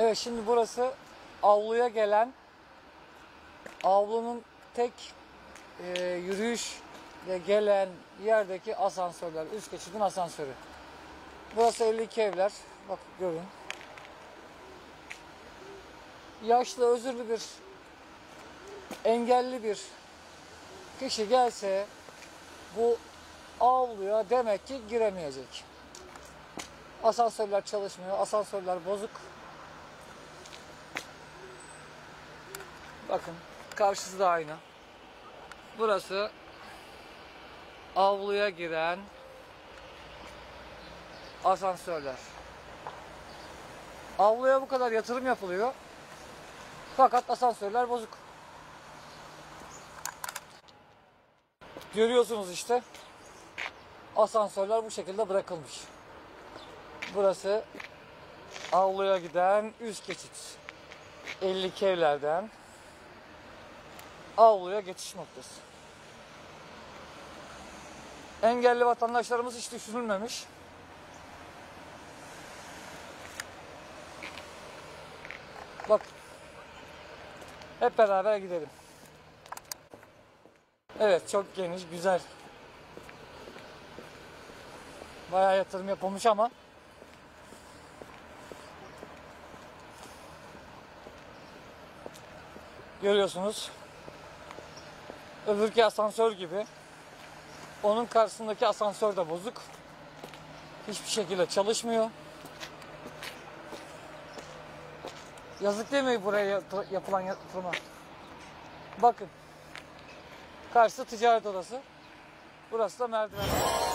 Evet şimdi burası avluya gelen avlunun tek e, yürüyüşle gelen yerdeki asansörler. Üst geçidin asansörü. Burası 52 evler. Bak görün. Yaşlı, özürlü bir engelli bir kişi gelse bu avluya demek ki giremeyecek. Asansörler çalışmıyor. Asansörler bozuk. Bakın karşısı da aynı. Burası avluya giren asansörler. Avluya bu kadar yatırım yapılıyor. Fakat asansörler bozuk. Görüyorsunuz işte. Asansörler bu şekilde bırakılmış. Burası avluya giden üst geçit. 52 evlerden avluya geçiş noktası. Engelli vatandaşlarımız hiç düşünülmemiş. Bak. Hep beraber gidelim. Evet çok geniş, güzel. Bayağı yatırım yapılmış ama görüyorsunuz. Öbürki asansör gibi. Onun karşısındaki asansör de bozuk. Hiçbir şekilde çalışmıyor. Yazık değil mi buraya yapılan yatırıma? Bakın. Karşısı ticaret odası. Burası da merdiven.